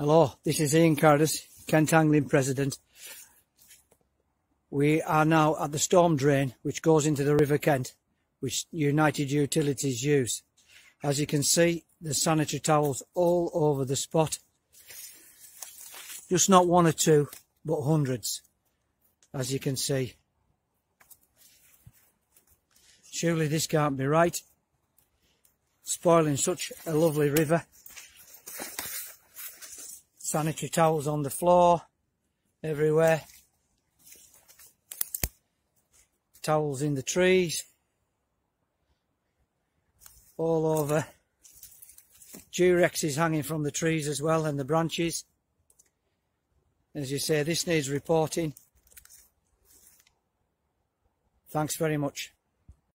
Hello, this is Ian Cardus, Kent Angling President. We are now at the storm drain which goes into the River Kent, which United Utilities use. As you can see, there's sanitary towels all over the spot. Just not one or two, but hundreds, as you can see. Surely this can't be right. Spoiling such a lovely river sanitary towels on the floor everywhere. Towels in the trees. All over. Durex is hanging from the trees as well and the branches. As you say this needs reporting. Thanks very much